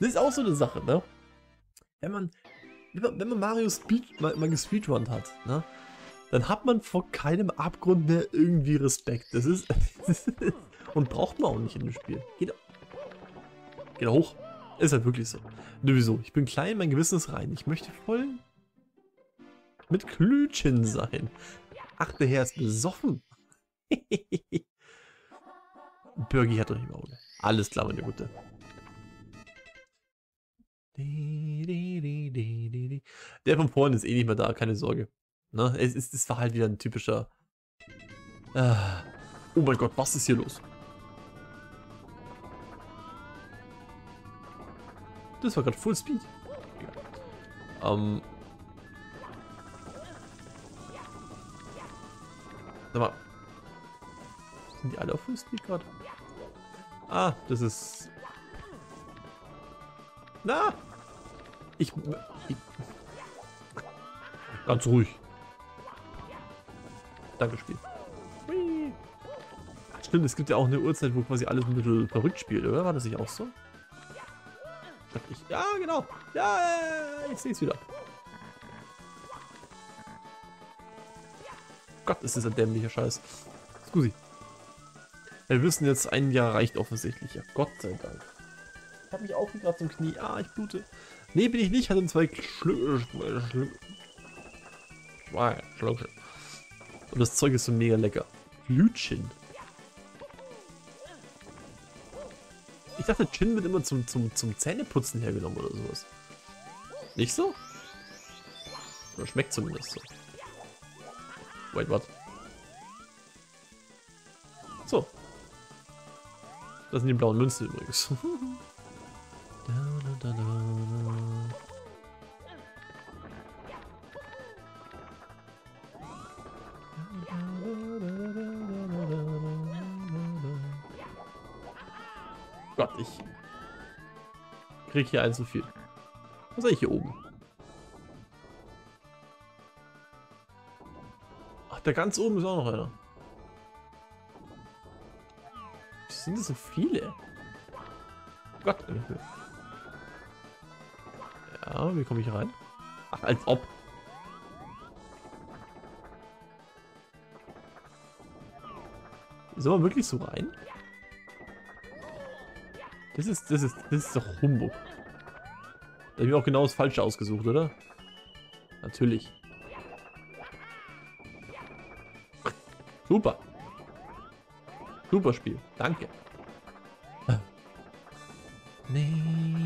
Das ist auch so eine Sache, ne? Wenn man, wenn man Mario Speed, mal, mal gespeedrunnt hat, ne? Dann hat man vor keinem Abgrund mehr irgendwie Respekt. Das ist, und braucht man auch nicht in dem Spiel. Geht, geht hoch. Ist halt wirklich so. Nö, wieso? Ich bin klein, mein Gewissen ist rein. Ich möchte voll mit Klütchen sein. Ach, der Herr ist besoffen. Birgi hat doch nicht mehr Auge. Alles klar, meine Gute. Der von vorhin ist eh nicht mehr da, keine Sorge. Ne? Es, ist, es war halt wieder ein typischer... Ah. Oh mein Gott, was ist hier los? Das war gerade Full Speed. Ähm... Sag mal. Sind die alle auf Full Speed gerade? Ah, das ist... Na! Ich, ich... Ganz ruhig. Danke, Spiel. Stimmt, es gibt ja auch eine Uhrzeit, wo quasi alles ein bisschen verrückt spielt, oder? War das nicht auch so? Ja, genau. Ja, ich sehe es wieder. Gott, ist das ein dämlicher Scheiß. Scusi. Wir wissen jetzt, ein Jahr reicht offensichtlich. Ja, Gott sei Dank. Ich habe mich auch gerade zum Knie. Ah, ich blute. Nee, bin ich nicht. Hatte zwei Schlü Schlü Schlü Und das Zeug ist so mega lecker. Hütchen. Ich dachte, Chin wird immer zum, zum, zum Zähneputzen hergenommen oder sowas. Nicht so? Oder schmeckt zumindest so. Wait, what? So. Das sind die blauen Münzen übrigens. da, da, da, Gott, ich krieg hier ein zu viel. Was ist eigentlich hier oben? Ach, da ganz oben ist auch noch einer. sind das so viele? Gott. Ja, wie komme ich rein? Ach, als ob. Soll man wirklich so rein? Das ist, das ist, das ist doch Humbug. Da habe ich auch genau das Falsche ausgesucht, oder? Natürlich. Super. Super Spiel. Danke. Nee.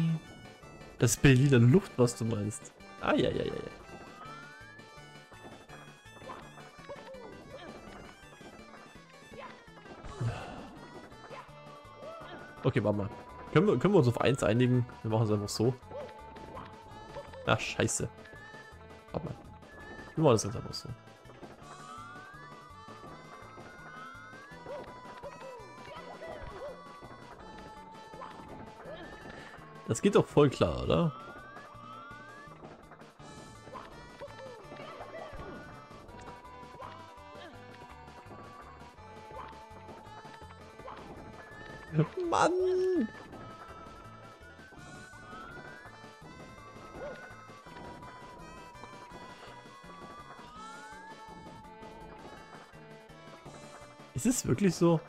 Das Berliner Luft, was du meinst. Ah, ja, ja, ja, ja. Okay, warte mal. Können wir, können wir uns auf eins einigen? Wir machen es einfach so. Ach, scheiße. Warte mal. Wir machen das jetzt einfach so. Das geht doch voll klar, oder? Mann! Ist es wirklich so?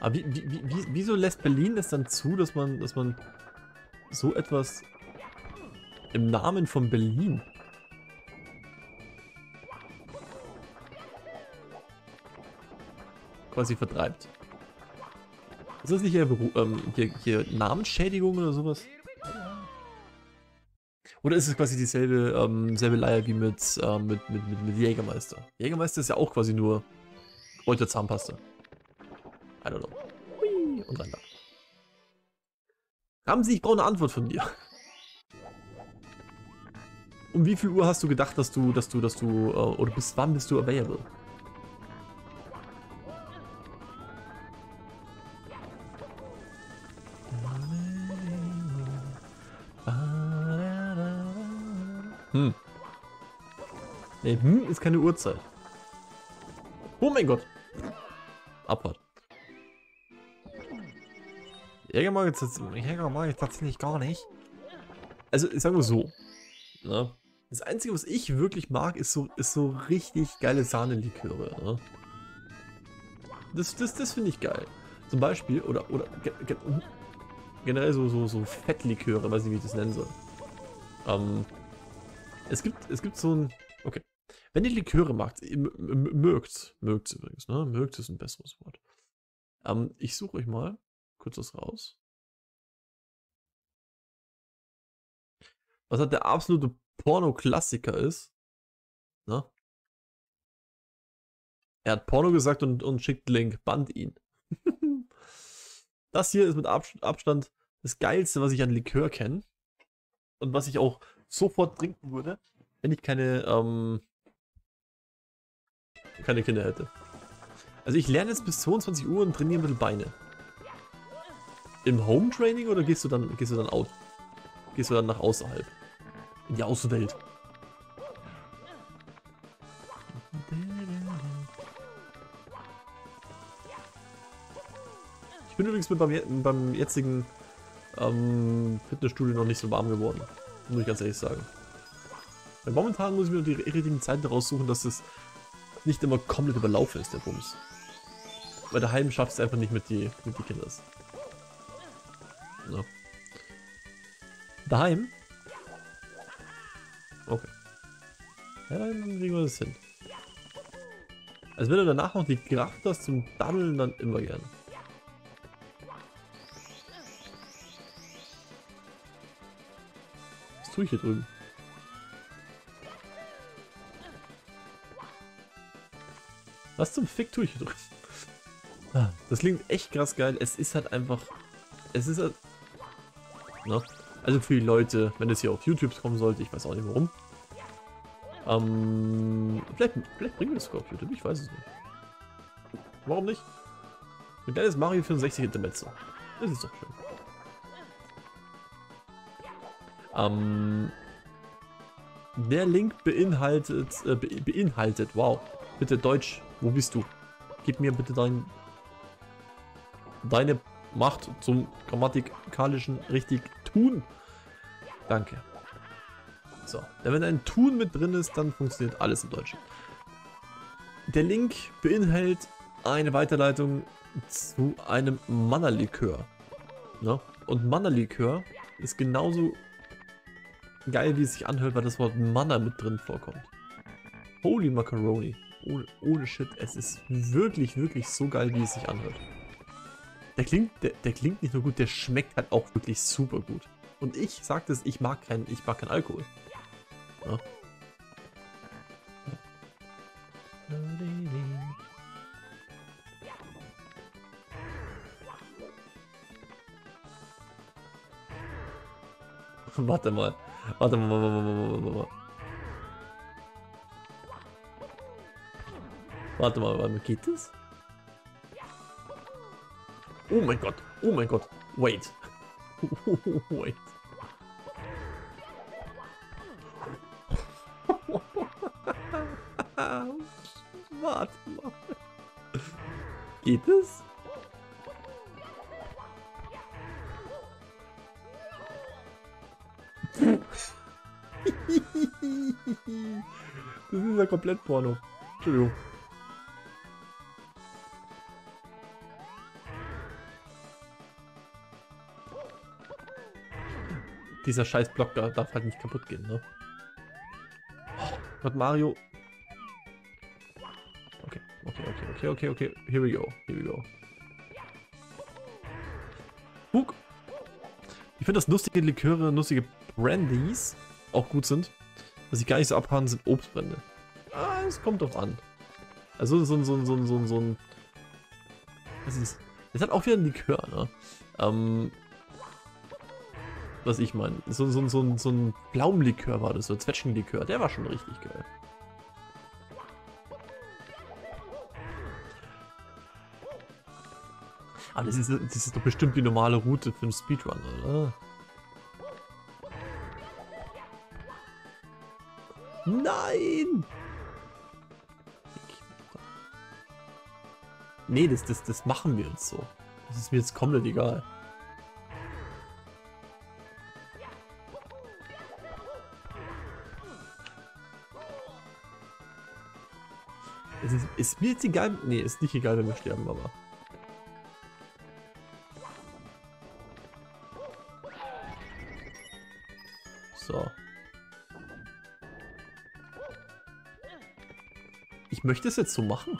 Aber wie, wie, wie, wieso lässt Berlin es dann zu, dass man, dass man so etwas im Namen von Berlin quasi vertreibt? Ist das nicht hier, ähm, hier, hier Namensschädigung oder sowas? Oder ist es quasi dieselbe ähm, selbe Leier wie mit, äh, mit, mit, mit, mit Jägermeister? Jägermeister ist ja auch quasi nur Zahnpasta. I don't know. Hui, und da. Ramsi, ich brauche eine Antwort von dir. Um wie viel Uhr hast du gedacht, dass du, dass du, dass du, äh, oder bis wann bist du available? Hm. Nee, hm ist keine Uhrzeit. Oh mein Gott. Abfahrt. Jäger mag ich, Jäger mag ich tatsächlich gar nicht. Also, ich sag mal so. Ne? Das Einzige, was ich wirklich mag, ist so, ist so richtig geile Sahneliköre. Ne? Das, das, das finde ich geil. Zum Beispiel, oder, oder generell so, so, so Fettliköre, weiß nicht, wie ich das nennen soll. Ähm, es gibt, es gibt so ein, okay. Wenn ihr Liköre macht, mögt, mögt übrigens, ne? Mögt ist ein besseres Wort. Ähm, ich suche euch mal kurz das raus. Was hat der absolute Porno-Klassiker ist, ne? Er hat Porno gesagt und, und schickt Link, band ihn. das hier ist mit Abstand das geilste, was ich an Likör kenne. Und was ich auch sofort trinken würde, wenn ich keine, ähm, keine Kinder hätte. Also ich lerne jetzt bis 22 Uhr und trainiere ein bisschen Beine. Im Home Training oder gehst du dann, gehst du dann out? Gehst du dann nach außerhalb? In die Außenwelt? Ich bin übrigens mit beim, beim jetzigen ähm, Fitnessstudio noch nicht so warm geworden. Muss ich ganz ehrlich sagen. Weil momentan muss ich mir die richtigen Zeiten raussuchen, dass es nicht immer komplett überlaufen ist, der Bums. Weil daheim schafft es einfach nicht mit die, mit die Kinders. Ja. Daheim? Okay. Ja, dann kriegen wir das hin. Also wenn du danach noch die Kraft hast zum Daddeln, dann immer gern. Was tue ich hier drüben? Was zum Fick tue ich hier drüben? Ah, das klingt echt krass geil. Es ist halt einfach... Es ist halt... Ne? Also für die Leute, wenn es hier auf YouTube kommen sollte, ich weiß auch nicht warum. Ähm, vielleicht, vielleicht bringen wir es auf YouTube, ich weiß es nicht. Warum nicht? Ein kleines Mario 64 Intermezzo. Das ist doch schön. Ähm, der Link beinhaltet, äh, be beinhaltet, wow, bitte Deutsch, wo bist du? Gib mir bitte dein, deine Macht zum grammatikalischen richtig tun. Danke. So, wenn ein Tun mit drin ist, dann funktioniert alles in Deutsch. Der Link beinhaltet eine Weiterleitung zu einem Mana-Likör. Ne? Und Mana-Likör ist genauso geil, wie es sich anhört, weil das Wort Mana mit drin vorkommt. Holy Macaroni. Ohne, ohne Shit, es ist wirklich, wirklich so geil, wie es sich anhört. Der klingt, der, der klingt nicht nur gut, der schmeckt halt auch wirklich super gut. Und ich sagte es, ich mag keinen, ich mag keinen Alkohol. Ja. Warte mal. Warte mal, warte mal, warte mal. Warte mal, warte mal, geht das? Oh mein Gott, oh mein Gott. Wait. Wait. Warte mal. Geht es? das ist ja komplett Porno. Entschuldigung. Dieser scheiß Block darf halt nicht kaputt gehen, ne? Oh Gott, Mario. Okay, okay, okay, okay, okay, okay. Here we go, here we go. Huck. Ich finde, dass lustige Liköre, lustige Brandies auch gut sind. Was ich gar nicht so abhauen, sind Obstbrände. Ah, es kommt doch an. Also so ein, so ein, so ein, so ein, so ein... Das ist... Das hat auch wieder ein Likör, ne? Ähm, was ich meine. So, so, so, so ein Pflaumenlikör war das, so Zwetschgenlikör. Der war schon richtig geil. Aber das ist, das ist doch bestimmt die normale Route für einen Speedrun, oder? Nein! Nee, das, das, das machen wir jetzt so. Das ist mir jetzt komplett egal. Ist, mir jetzt egal. Nee, ist nicht egal, wenn wir sterben, aber. So. Ich möchte es jetzt so machen.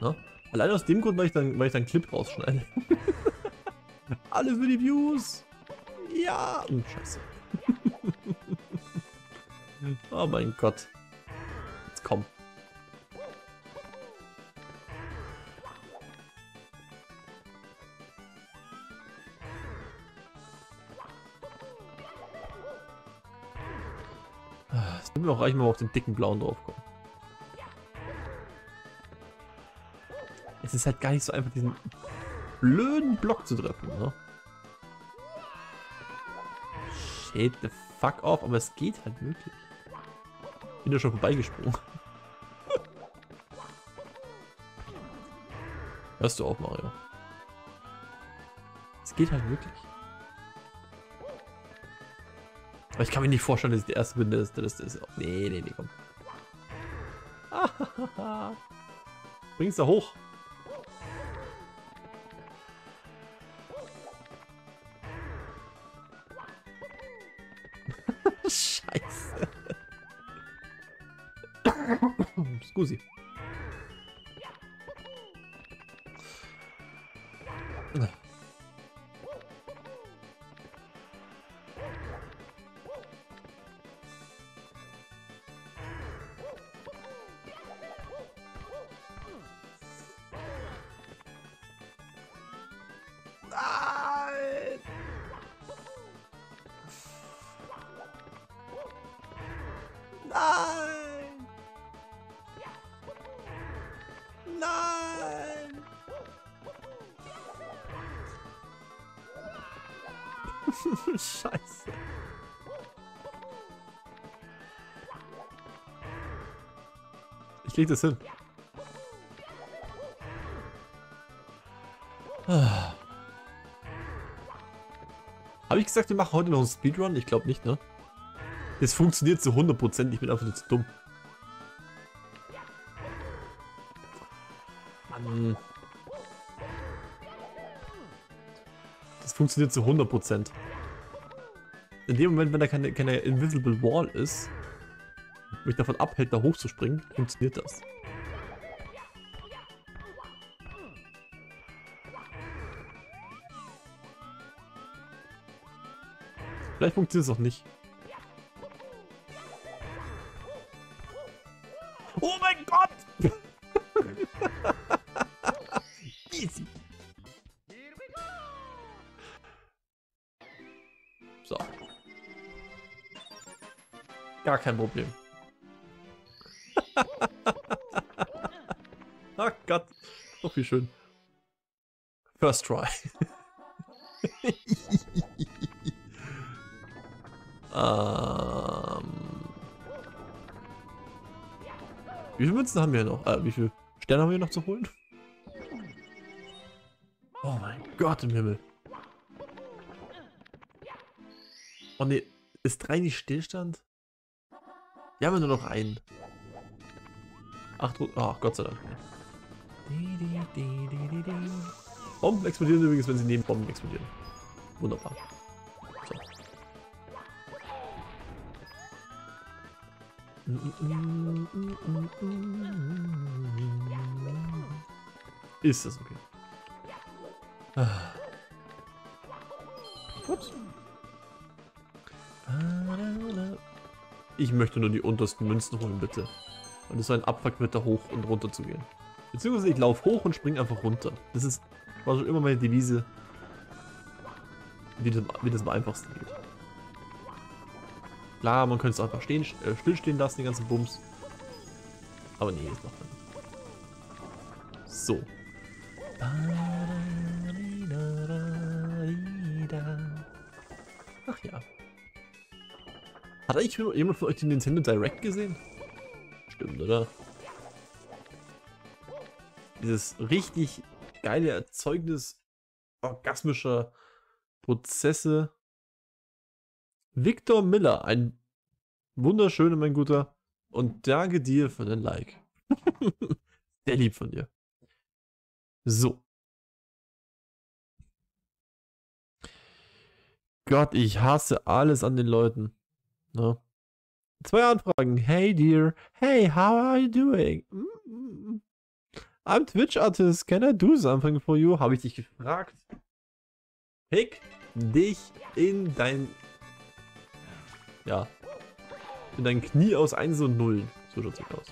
Ne? Allein aus dem Grund, weil ich dann, weil ich dann Clip rausschneide. Alle für die Views. Ja. Oh, scheiße. oh mein Gott. Es wird mir auch reichen, wenn wir auf den dicken blauen draufkommen. Es ist halt gar nicht so einfach, diesen blöden Block zu treffen, ne? Shit the fuck off, aber es geht halt wirklich. Bin ja schon vorbeigesprungen. Hörst du auf, Mario? Es geht halt wirklich. Aber ich kann mir nicht vorstellen, dass ich der Erste bin, der das, der das, das Nee, nee, nee, komm. Bring's da hoch. Scheiße. Scusi. Nein! Nein! Scheiße. Ich leg das hin. Ah. Habe ich gesagt, wir machen heute noch einen Speedrun? Ich glaube nicht, ne? Das funktioniert zu 100%, ich bin einfach nur zu dumm. Mann. Das funktioniert zu 100%. In dem Moment, wenn da keine, keine Invisible Wall ist, mich davon abhält, da hochzuspringen, funktioniert das. Vielleicht funktioniert es auch nicht. Oh mein Gott! Easy. So. Gar kein Problem. Ach Gott. Doch wie schön. First try. ähm. Wie viele Münzen haben wir noch? Äh, wie viele Sterne haben wir noch zu holen? Oh mein Gott im Himmel. Oh ne, ist 3 nicht Stillstand? Wir haben ja nur noch einen. Ach, oh, Gott sei Dank. Bomben explodieren übrigens, wenn sie neben Bomben explodieren. Wunderbar. Ist das okay? Ah. Ups. Ich möchte nur die untersten Münzen holen, bitte. Und es so ein Abfuck da hoch und runter zu gehen. Beziehungsweise ich laufe hoch und springe einfach runter. Das ist war schon immer meine Devise, wie das, wie das am einfachsten geht. Klar, man könnte es einfach stehen, äh, stillstehen lassen, die ganzen Bums. Aber nee, man nicht. So. Ach ja. Hat eigentlich jemand von euch den Nintendo Direct gesehen? Stimmt, oder? Dieses richtig geile Erzeugnis orgasmischer Prozesse. Victor Miller, ein wunderschöner, mein Guter. Und danke dir für den Like. Sehr lieb von dir. So. Gott, ich hasse alles an den Leuten. Ne? Zwei Anfragen. Hey dear. Hey, how are you doing? Mm -mm. I'm Twitch Artist. Can I do something for you? Habe ich dich gefragt. Pick dich in dein... Ja. In dein Knie aus 1 und 0. So schaut es aus.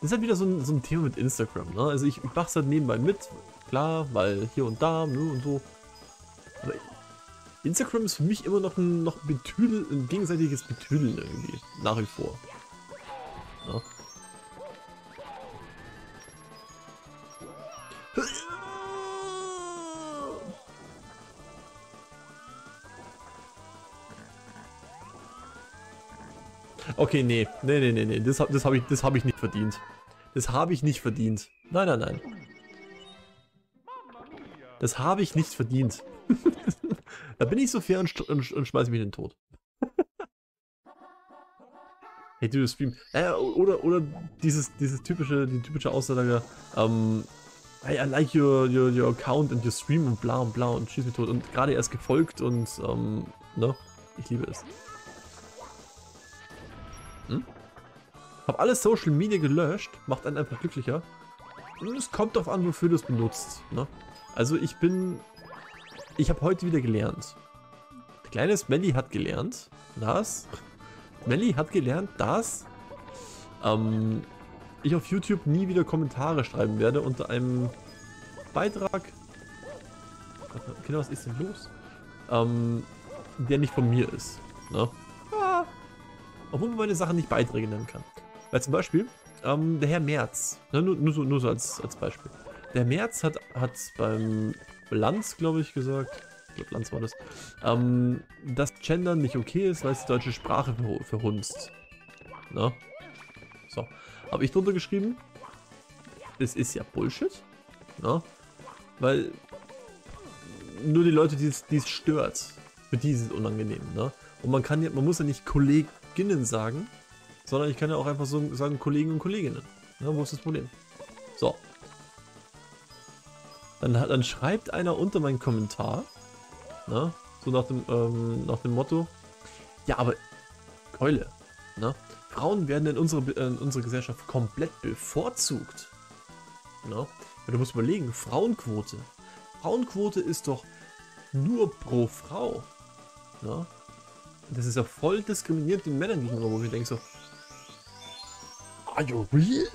Das ist halt wieder so ein, so ein Thema mit Instagram, ne? Also ich, ich mach's halt nebenbei mit, klar, weil hier und da, ne, und so. Aber Instagram ist für mich immer noch ein, noch Betüdel, ein gegenseitiges Betüdeln irgendwie, nach wie vor. Okay, nee. Nee, nee, nee, nee. Das, das habe ich, hab ich nicht verdient. Das habe ich nicht verdient. Nein, nein, nein. Das habe ich nicht verdient. da bin ich so fair und, und, und schmeiße mich in den Tod. hey, du Stream. Äh, oder, oder dieses, dieses typische, die typische Aussage, ähm, hey, I like your, your, your account and your stream und bla und bla und schieß mich tot. Und gerade erst gefolgt und, ähm, ne? Ich liebe es. Hm? Hab alles Social Media gelöscht, macht einen einfach glücklicher. Und es kommt darauf an, wofür du es benutzt. Ne? Also ich bin... Ich habe heute wieder gelernt. Kleines Melly hat gelernt, dass... Melly hat gelernt, dass... Ähm, ich auf YouTube nie wieder Kommentare schreiben werde unter einem Beitrag... Kinder, was ist denn los? Ähm, der nicht von mir ist. Ne? Obwohl man meine Sachen nicht Beiträge nennen kann. Weil zum Beispiel, ähm, der Herr Merz, ne, nur, nur, so, nur so als, als Beispiel. Der Merz hat, hat beim Lanz, glaube ich, gesagt, ich glaube Lanz war das, ähm, dass Gendern nicht okay ist, weil es die deutsche Sprache ver verhunzt. Ne? So, habe ich drunter geschrieben, das ist ja Bullshit, ne? weil nur die Leute, die es stört, für die ist es unangenehm. Ne? Und man kann ja, man muss ja nicht Kolleg Kolleginnen sagen, sondern ich kann ja auch einfach so sagen Kollegen und Kolleginnen. Ja, wo ist das Problem? So. Dann, dann schreibt einer unter meinen Kommentar, ne, so nach dem, ähm, nach dem Motto, ja, aber Keule, ne, Frauen werden in unserer, in unserer Gesellschaft komplett bevorzugt. Ne? Ja, du musst überlegen, Frauenquote. Frauenquote ist doch nur pro Frau. Ne? Das ist ja voll diskriminierend den Männern gegenüber, wo ich denke so. Are you real?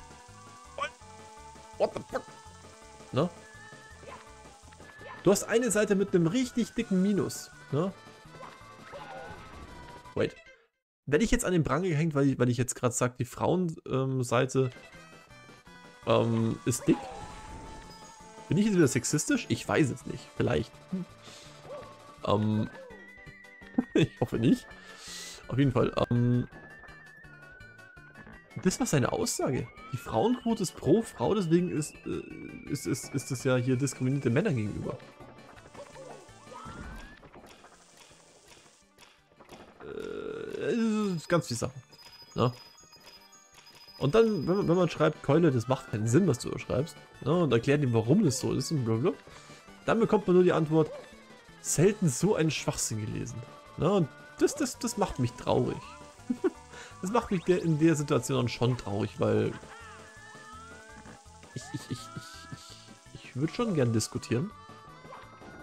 What the fuck? Ne? Du hast eine Seite mit einem richtig dicken Minus. Ne? Wait. Werde ich jetzt an den Pranger gehängt, weil ich, weil ich jetzt gerade sage, die Frauenseite ähm, ist dick? Bin ich jetzt wieder sexistisch? Ich weiß es nicht. Vielleicht. Hm. Ähm, ich hoffe nicht. Auf jeden Fall. Ähm, das war seine Aussage. Die Frauenquote ist pro Frau, deswegen ist, äh, ist, ist, ist das ja hier diskriminierte Männer gegenüber. Äh, ganz viele Sachen. Ne? Und dann, wenn man, wenn man schreibt, Keule, das macht keinen Sinn, was du da schreibst, ne? und erklärt ihm, warum das so ist und blablabla, dann bekommt man nur die Antwort, selten so einen Schwachsinn gelesen. Ne? Und das, das, das macht mich traurig. das macht mich der, in der Situation schon traurig, weil ich, ich, ich, ich, ich, ich würde schon gern diskutieren.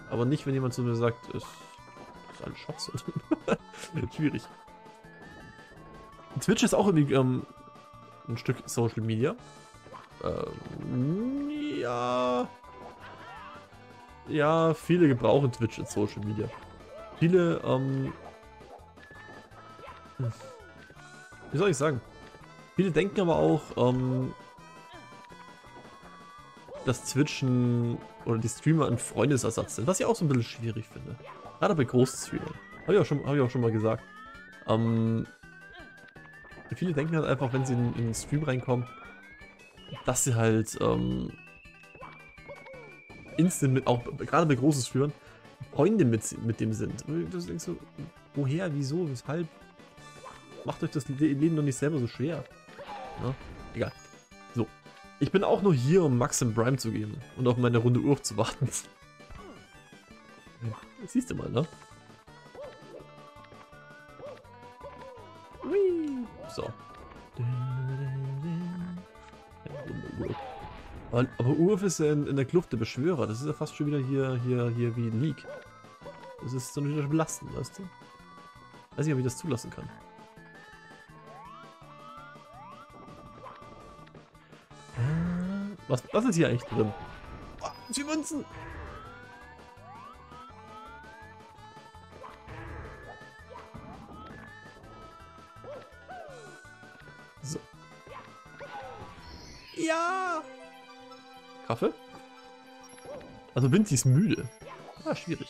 Aber nicht, wenn jemand zu mir sagt, es ist alles Schwachsinn. Schwierig. Twitch ist auch irgendwie ähm, ein Stück Social Media. Ähm, ja. Ja, viele gebrauchen Twitch in Social Media. Viele, ähm, wie soll ich sagen? Viele denken aber auch, ähm, dass Twitchen oder die Streamer ein Freundesersatz sind, was ich auch so ein bisschen schwierig finde. Gerade bei großen Streamern. Habe ich, hab ich auch schon mal gesagt. Ähm, viele denken halt einfach, wenn sie in, in den Stream reinkommen, dass sie halt ähm, instant mit, auch gerade bei großen Streamern, Freunde mit, mit dem sind. Und du denkst so, woher, wieso, weshalb? Macht euch das Leben doch nicht selber so schwer. Na? Egal. So. Ich bin auch nur hier, um Max im Prime zu geben und auf meine Runde Urf zu warten. Siehst du mal, ne? Aber, aber Urf ist ja in, in, der Kluft der Beschwörer. Das ist ja fast schon wieder hier, hier, hier wie League. Das ist dann wieder belastend, weißt du? Weiß nicht, ob ich das zulassen kann. Äh, was, was ist hier eigentlich drin? Oh, die Münzen! Kaffee? Also Vinci ist müde. Ah, schwierig.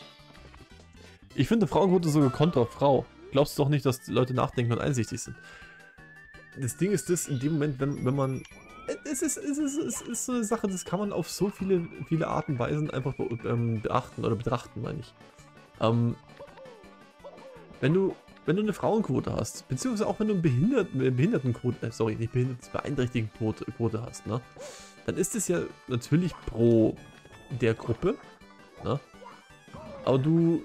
Ich finde Frauenquote sogar kontra Frau. Glaubst du doch nicht, dass die Leute nachdenken und einsichtig sind. Das Ding ist das, in dem Moment, wenn, wenn man... Es ist, es, ist, es ist so eine Sache, das kann man auf so viele, viele Arten und Weisen einfach be ähm, beachten oder betrachten, meine ich. Ähm, wenn du wenn du eine Frauenquote hast, beziehungsweise auch wenn du eine Behinderten, Behindertenquote, äh, sorry, nicht Behinderten, Beeinträchtigtenquote Quote hast, ne? Dann ist es ja natürlich pro der Gruppe, ne? Aber du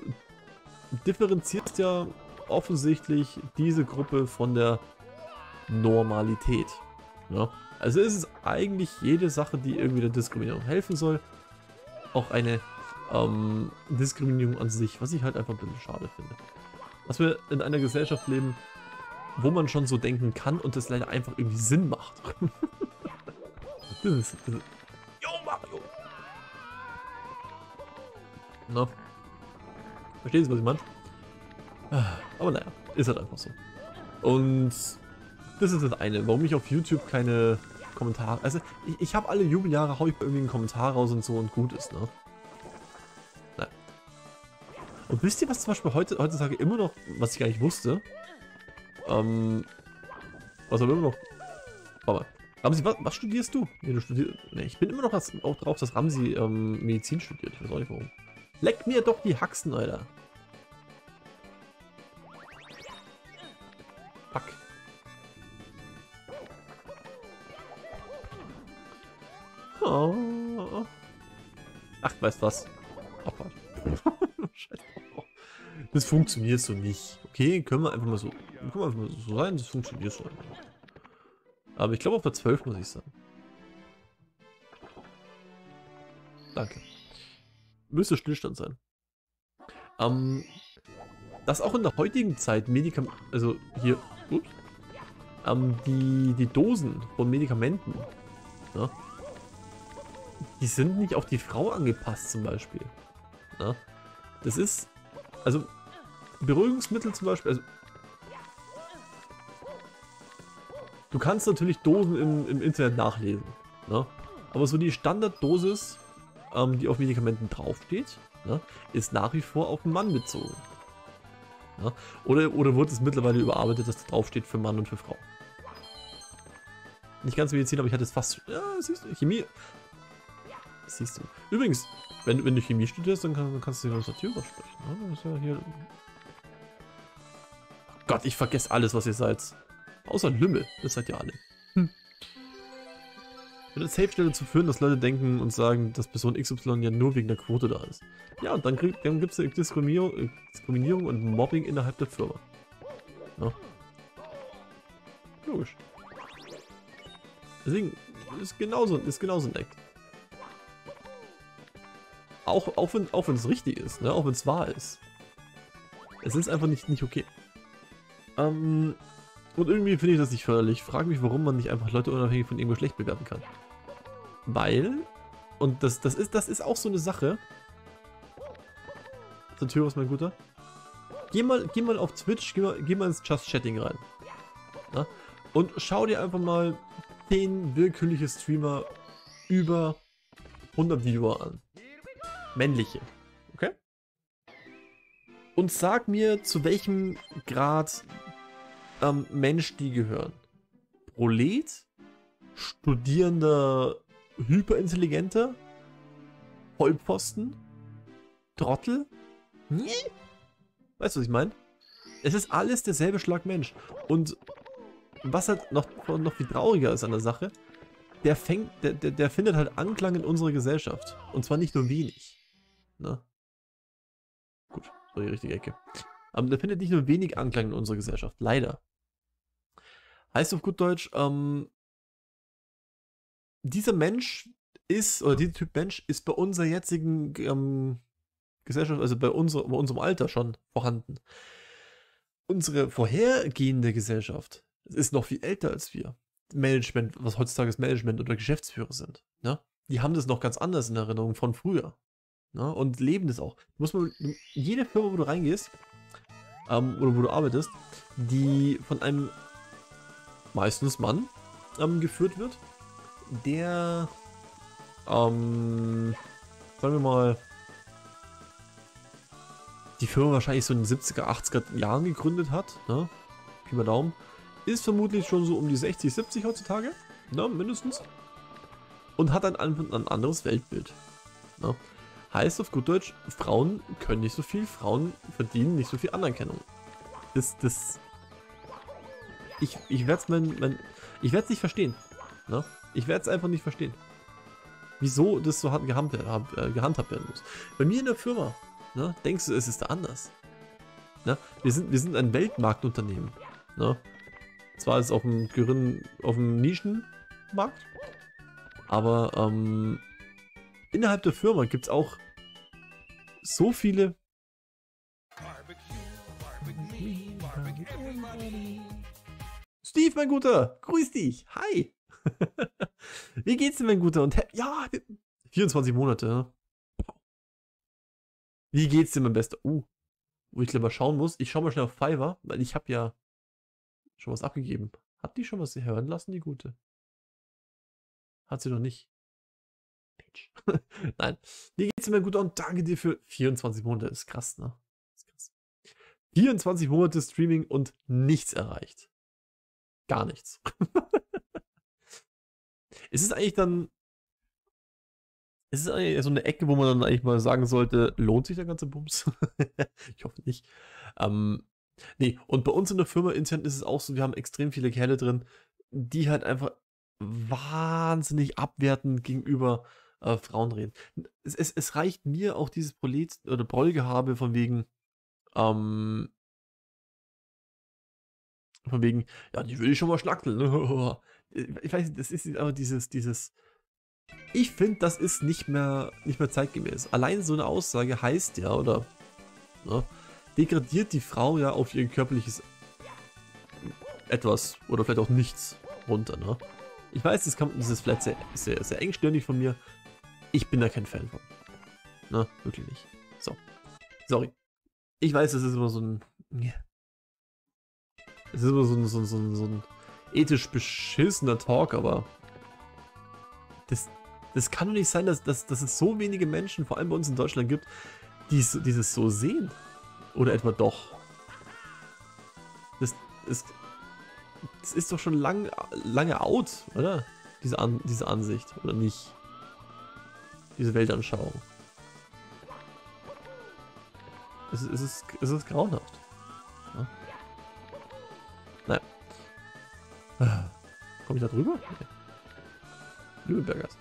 differenzierst ja offensichtlich diese Gruppe von der Normalität. Ja? Also ist es eigentlich jede Sache, die irgendwie der Diskriminierung helfen soll, auch eine ähm, Diskriminierung an sich, was ich halt einfach ein bisschen schade finde. Dass wir in einer Gesellschaft leben, wo man schon so denken kann und das leider einfach irgendwie Sinn macht. das ist, Yo, Mario! Na? Verstehst du, was ich meine? Aber naja, ist halt einfach so. Und das ist das eine, warum ich auf YouTube keine Kommentare... Also, ich, ich habe alle Jubeljahre, hau ich irgendwie einen Kommentar raus und so und gut ist, ne? Naja. Und wisst ihr, was zum Beispiel heute, heutzutage immer noch, was ich gar nicht wusste? Ähm, was aber immer noch... Ramsi, was, was studierst du? Nee, du studierst... Nee, ich bin immer noch das, auch drauf, dass Ramsi ähm, Medizin studiert. Ich weiß auch nicht warum. Leck mir doch die Haxen, Alter. Fuck. Oh. Ach, weißt was? Abfahrt. Scheiße. Das funktioniert so nicht. Okay, können wir einfach mal so, können wir einfach mal so sein, das funktioniert so nicht. Aber ich glaube auf der 12 muss ich sagen. Danke müsste Stillstand sein. Ähm, dass auch in der heutigen Zeit Medikamente, also hier, ups, ähm, die, die Dosen von Medikamenten, ne, die sind nicht auf die Frau angepasst zum Beispiel. Ne? Das ist, also Beruhigungsmittel zum Beispiel, also du kannst natürlich Dosen im, im Internet nachlesen, ne? aber so die Standarddosis ähm, die auf Medikamenten draufsteht, ne, ist nach wie vor auf den Mann bezogen. Ne? Oder, oder wird es mittlerweile überarbeitet, dass da draufsteht für Mann und für Frau. Nicht ganz Medizin, aber ich hatte es fast... Ja, siehst du, Chemie... Siehst du. Übrigens, wenn, wenn du Chemie studierst, dann, kann, dann kannst du die Tastatur sprechen. Ne? Das ist ja hier... Oh Gott, ich vergesse alles, was ihr seid. Außer Lümmel, das seid ihr alle. Hm eine Safe-Stelle zu führen, dass Leute denken und sagen, dass Person XY ja nur wegen der Quote da ist. Ja, und dann, dann gibt es Diskriminierung, Diskriminierung und Mobbing innerhalb der Firma. Ja. Logisch. Deswegen ist genauso, ist genauso ein Act. Auch, auch wenn auch es richtig ist, ne? auch wenn es wahr ist. Es ist einfach nicht, nicht okay. Ähm, und irgendwie finde ich das nicht förderlich. Frage mich, warum man nicht einfach Leute unabhängig von ihrem Geschlecht bewerten kann. Weil, und das, das, ist, das ist auch so eine Sache. Satyros, mein Guter. Geh mal, geh mal auf Twitch, geh mal, geh mal ins Just Chatting rein. Na? Und schau dir einfach mal 10 willkürliche Streamer über 100 Viewer an. Männliche. Okay? Und sag mir, zu welchem Grad ähm, Mensch die gehören. Prolet? Studierender hyperintelligenter, Vollpfosten, Trottel Weißt du, was ich meine? Es ist alles derselbe Schlag Mensch. Und was halt noch, noch viel trauriger ist an der Sache, der fängt, der, der, der findet halt Anklang in unserer Gesellschaft. Und zwar nicht nur wenig. Ne? Gut, so die richtige Ecke. Aber der findet nicht nur wenig Anklang in unserer Gesellschaft. Leider. Heißt auf gut Deutsch, ähm, dieser Mensch ist, oder dieser Typ Mensch ist bei unserer jetzigen ähm, Gesellschaft, also bei, unser, bei unserem Alter schon vorhanden. Unsere vorhergehende Gesellschaft ist noch viel älter als wir. Management, was heutzutage Management oder Geschäftsführer sind. Ne? Die haben das noch ganz anders in Erinnerung von früher. Ne? Und leben das auch. Muss man, jede Firma, wo du reingehst, ähm, oder wo du arbeitest, die von einem meistens Mann ähm, geführt wird, der, ähm, sagen wir mal, die Firma wahrscheinlich so in den 70er, 80er Jahren gegründet hat, ne? Pi mal Daumen. Ist vermutlich schon so um die 60, 70 heutzutage, ne? Mindestens. Und hat ein, ein anderes Weltbild. Ne? Heißt auf gut Deutsch, Frauen können nicht so viel, Frauen verdienen nicht so viel Anerkennung. Das, das... Ich, ich werde es mein, mein, ich werde nicht verstehen. Ne? Ich werde es einfach nicht verstehen. Wieso das so gehandhabt, äh, gehandhabt werden muss. Bei mir in der Firma, ne, denkst du, es ist da anders. Ne? Wir, sind, wir sind ein Weltmarktunternehmen. Ne? Zwar ist es auf dem geringen, auf dem Nischenmarkt, aber ähm, innerhalb der Firma gibt es auch so viele. Steve, mein Guter, grüß dich. Hi. Wie geht's dir, mein Guter? Und ja, 24 Monate. Ne? Wie geht's dir, mein Bester? Uh, wo ich lieber schauen muss. Ich schau mal schnell auf Fiverr, weil ich habe ja schon was abgegeben. Hat die schon was hören lassen, die Gute? Hat sie noch nicht. Bitch. Nein. Wie geht's dir, mein Guter? Und danke dir für 24 Monate. ist krass, ne? ist krass. 24 Monate Streaming und nichts erreicht. Gar nichts. ist es eigentlich dann. Ist es eigentlich so eine Ecke, wo man dann eigentlich mal sagen sollte, lohnt sich der ganze Bums? ich hoffe nicht. Ähm, nee, und bei uns in der Firma intern ist es auch so, wir haben extrem viele Kerle drin, die halt einfach wahnsinnig abwertend gegenüber äh, Frauen reden. Es, es, es, reicht mir auch dieses Prolet oder Brollgehabe von wegen, ähm, von wegen, ja, die will ich schon mal schnackteln. Ich weiß nicht, das ist aber dieses, dieses, ich finde, das ist nicht mehr, nicht mehr zeitgemäß. Allein so eine Aussage heißt ja, oder ne, degradiert die Frau ja auf ihr körperliches etwas oder vielleicht auch nichts runter. Ne? Ich weiß, das, kann, das ist vielleicht sehr, sehr, sehr engstirnig von mir, ich bin da kein Fan von. Na, wirklich nicht. So. Sorry. Ich weiß, das ist immer so ein. Es ist immer so ein, so, so, so ein ethisch beschissener Talk, aber. Das, das kann doch nicht sein, dass, dass, dass es so wenige Menschen, vor allem bei uns in Deutschland, gibt, die dieses so sehen. Oder etwa doch. Das, das, das ist doch schon lang, lange out, oder? Diese, An, diese Ansicht, oder nicht? Diese Weltanschauung. Es, es, ist, es ist grauenhaft. Ja. Naja. Komme ich da drüber? Nee. Lübebergers.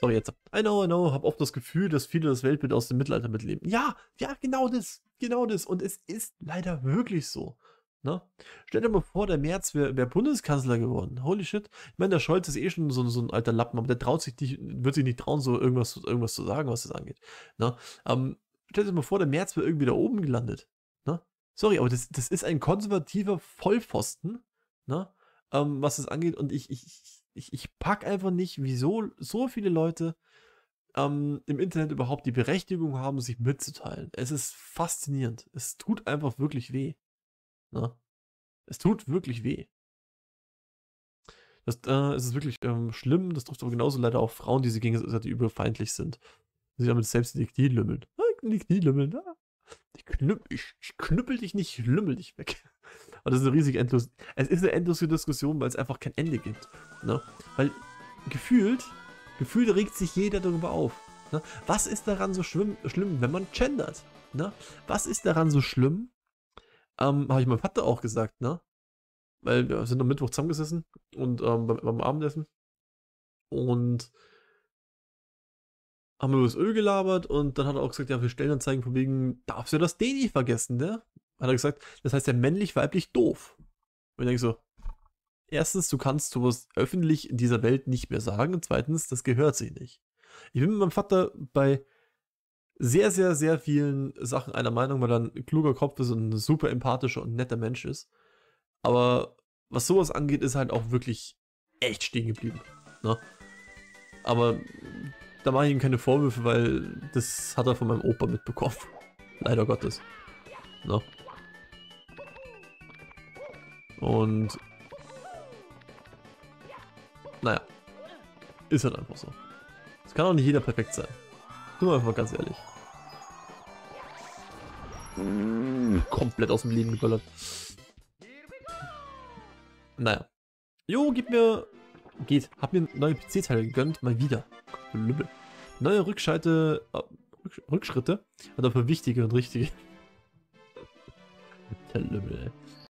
Sorry, jetzt. I know, I know, hab oft das Gefühl, dass viele das Weltbild aus dem Mittelalter mitleben. Ja, ja, genau das. Genau das. Und es ist leider wirklich so. Ne? Stell dir mal vor, der Merz wäre wär Bundeskanzler geworden. Holy shit. Ich meine, der Scholz ist eh schon so, so, ein alter Lappen, aber der traut sich nicht, wird sich nicht trauen, so irgendwas, irgendwas zu sagen, was das angeht. Ne? Ähm, stell dir mal vor, der Merz wäre irgendwie da oben gelandet. Ne? Sorry, aber das, das ist ein konservativer Vollpfosten, ne? Ähm, was das angeht. Und ich, ich, ich, ich pack einfach nicht, wieso so viele Leute ähm, im Internet überhaupt die Berechtigung haben, sich mitzuteilen. Es ist faszinierend. Es tut einfach wirklich weh. Ne? Es tut wirklich weh. Das, äh, es ist wirklich ähm, schlimm. Das trifft aber genauso leider auch Frauen, die sie gegenseitig überfeindlich sind. Sie damit selbst in die Knie lümmeln. Ah, in die Knie lümmeln. Ah. Ich, knüpp, ich, ich knüppel dich nicht, ich lümmel dich weg. Und das ist eine riesige endlose. Es ist eine endlose Diskussion, weil es einfach kein Ende gibt. Ne? Weil gefühlt, gefühlt regt sich jeder darüber auf. Ne? Was ist daran so schlimm, schlimm wenn man gendert? ne? Was ist daran so schlimm? Ähm, habe ich meinem Vater auch gesagt, ne? Weil wir sind am Mittwoch zusammengesessen und ähm, beim, beim Abendessen. Und haben über das Öl gelabert und dann hat er auch gesagt, ja, für Stellenanzeigen von wegen, darfst du das D nicht vergessen, ne? Hat er gesagt, das heißt ja männlich, weiblich, doof. Und ich denke so, erstens, du kannst sowas öffentlich in dieser Welt nicht mehr sagen und zweitens, das gehört sich nicht. Ich bin mit meinem Vater bei sehr, sehr, sehr vielen Sachen einer Meinung, weil er ein kluger Kopf ist und ein super empathischer und netter Mensch ist. Aber was sowas angeht, ist halt auch wirklich echt stehen geblieben. Ne? Aber da mache ich ihm keine Vorwürfe, weil das hat er von meinem Opa mitbekommen. Leider Gottes. Ne? Und naja, ist halt einfach so. Es kann auch nicht jeder perfekt sein. Sind wir einfach ganz ehrlich. Komplett aus dem Leben geböllert. Naja. Jo, gib mir... Geht. Hab mir neue PC-Teile gegönnt. Mal wieder. Lübbel. Neue Rückschalte... Äh, Rückschritte. Hat aber wichtige und richtige. Der Lümmel, ey.